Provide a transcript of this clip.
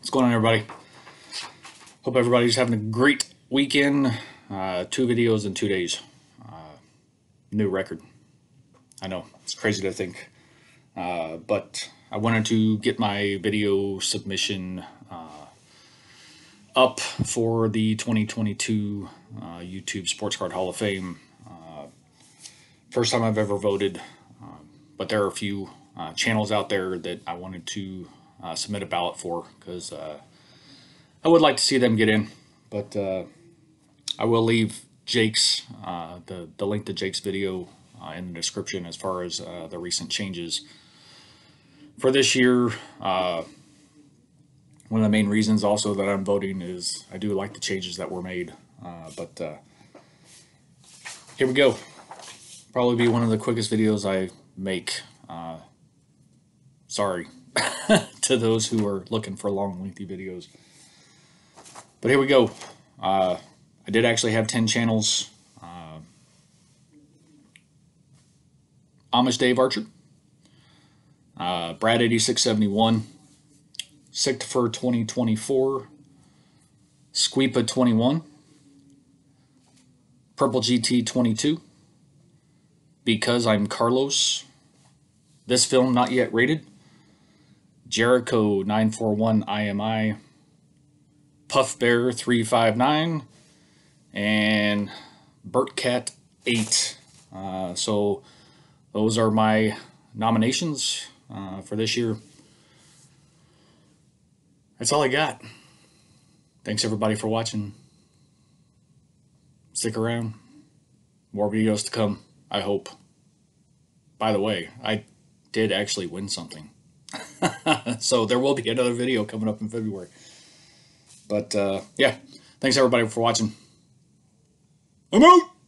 What's going on, everybody? Hope everybody's having a great weekend. Uh, two videos in two days. Uh, new record. I know, it's crazy to think. Uh, but I wanted to get my video submission uh, up for the 2022 uh, YouTube Sports Card Hall of Fame. Uh, first time I've ever voted, um, but there are a few channels out there that I wanted to uh, submit a ballot for because uh, I would like to see them get in. But uh, I will leave Jake's uh, the the link to Jake's video uh, in the description as far as the recent changes for this year. One of the main reasons also that I'm voting is I do like the changes that were made. But here we go. Probably be one of the quickest videos I make. Uh, sorry to those who are looking for long, lengthy videos. But here we go. Uh, I did actually have 10 channels. Uh, Amish Dave Archer, uh, Brad 8671, Sictifer 2024, Squeepa 21, Purple GT 22, Because I'm Carlos, This Film Not Yet Rated, Jericho 941 IMI, Puff Bear 359, and Burt Cat 8. Uh, so those are my nominations uh, for this year. That's all I got. Thanks everybody for watching. Stick around. More videos to come, I hope. By the way, I did actually win something. so there will be another video coming up in February. But uh, yeah, thanks everybody for watching. I'm out!